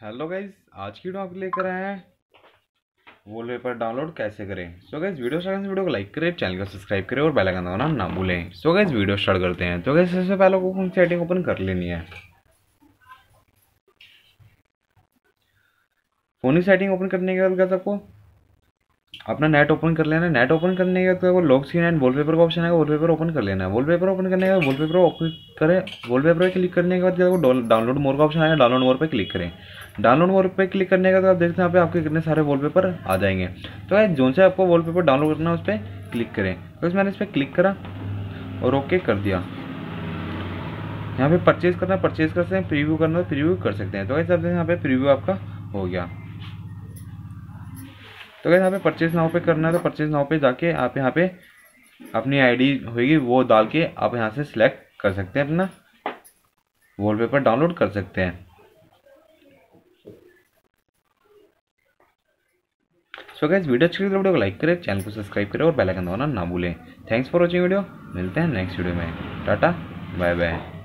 Hello guys आज की video आप लेकर आए हैं। वॉलपेपर डाउनलोड कैसे करें? So guys video start video को लाइक करें चैनल को सब्सक्राइब करें और बेल आइकन दबाना ना भूलें। सो गाइज़ वीडियो स्टार्ट करते हैं। तो गाइज़ सबसे पहले को सेटिंग ओपन कर लेनी है? फ़ोन ही सेटिंग ओपन करने के बाद गाइज़ आपको? अपना नेट ओपन कर लेना नेट ओपन करने के बाद लॉक स्क्रीन एंड वॉलपेपर का ऑप्शन है वॉलपेपर ओपन कर लेना है। वॉलपेपर ओपन करने के बाद वॉलपेपर ओपन करें। वॉलपेपर पे क्लिक करने के बाद डाउनलोड मोर का ऑप्शन आएगा। डाउनलोड मोर पे क्लिक करें। डाउनलोड मोर पे क्लिक करने के बाद आप देखते हैं, यहाँ पे आपके कितने सारे वॉलपेपर आ जाएँगे। तो जो से आपको वॉलपेपर डाउनलोड करना है, उस पर क्लिक करें। तो मैंने इस पर क्लिक करा और ओके कर दिया। यहाँ पे परचेज करना परचेज कर सकते हैं प्रीव्यू करना तो प्रीव्यू कर सकते हैं। तो ऐसे यहाँ पे प्रीव्यू आपका हो गया। तो अगर यहाँ पे परचेज नाव पे करना है तो परचेज नाव पे जाके आप यहाँ पे अपनी आईडी होगी वो डाल के आप यहाँ से सिलेक्ट कर सकते हैं अपना। वॉलपेपर डाउनलोड कर सकते हैं। सो गैस वीडियो अच्छी तो वीडियो को लाइक करें चैनल को सब्सक्राइब करें और बेल आइकन दबाना ना भूलें। थैंक्स फॉर वॉचिंग वीडियो मिलते हैं नेक्स्ट वीडियो में। Tata bye bye